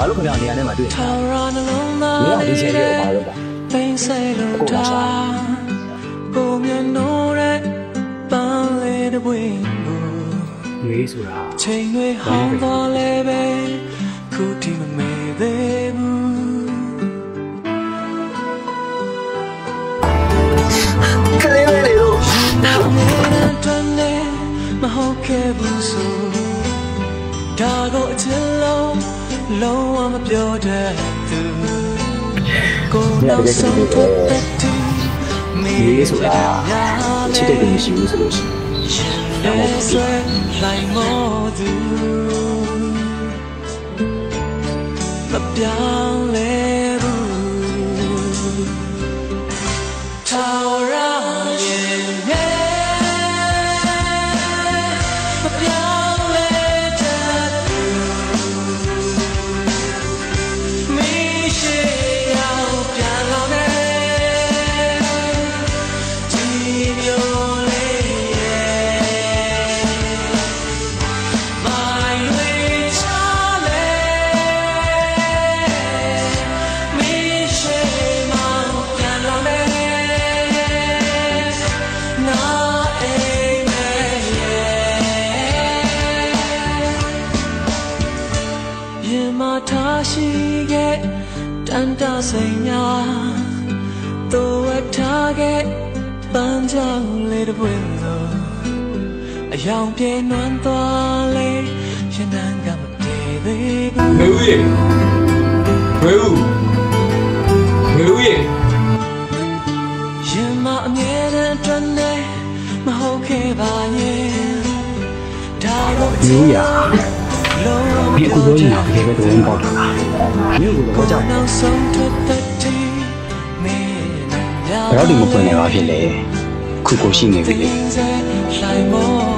ဘာလို့ခင်ဗျာနေရာထဲမှာတွေ့ရလဲထာဝရနှလုံးသားမင်းကဒီချိန်လေးကိုဘာလို့လဲပိန်စိတ်လို့တာကိုမျက်နှာရဲ့ပန်းလေးတစ်ပွင့်ကိုငွေဆိုတာချိန်တွေဟောင်းသွားလဲပဲခုထိမမေ့သေးဘူးကလေးလေးတွေတို့နေတဲ့တွင်နဲ့မဟုတ်ခဲ့ဘူးဆိုဒါကိုအချစ် လုံးလုံးဝမပြောတတ်သူကိုနောက်ဆုံးထွက်တဲ့သူငွေဆိုတာချစ်တဲ့သူမရှိဘူးဆိုလို့ရှိရင်လဲဆွဲလိုက်မောသူမပြောင်းလဲ amen ရင်မထားရှိခဲ့တန်တဆိန်များတို့ဝတ်ထားခဲ့ပန်းကြောင်လေးတစ်ပွင့်လို့အယောင်ပြေနွမ်းသွားလေရင်နန်းကမတည်သေးဘူးငွေဦးရေငွေဦးငွေဦးရေရင်မအမြဲတမ်းအတွက်နဲ့မဟုတ်ခဲ့ပါရဲ့ဒါကိုမျိုးရလုံးဝဒီအ ခုပြောနေတာတကယ်ပဲသဘောပေါက်တာလားမျိုးကိုသဘောကျတယ်နောက်ဆုံးထွက်တဲ့တီမင်းညာဘယ်တော့ဒီမပွင့်နေပါဖြစ်လဲခုကိုရှိနေပြီလေလိုက်မောသူ